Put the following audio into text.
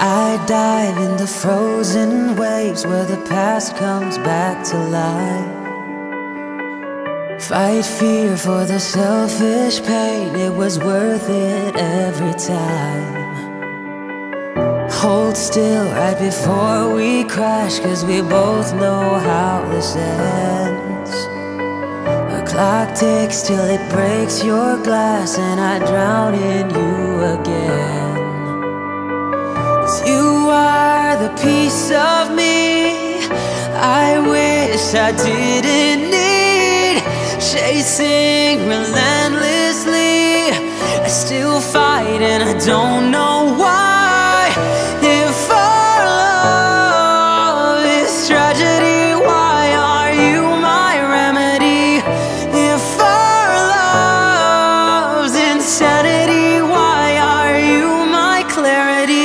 I dive in the frozen waves where the past comes back to life. Fight fear for the selfish pain, it was worth it every time. Hold still right before we crash, cause we both know how this ends. A clock ticks till it breaks your glass, and I drown in the piece of me I wish I didn't need Chasing relentlessly I still fight and I don't know why If our love is tragedy Why are you my remedy? If our love's insanity Why are you my clarity?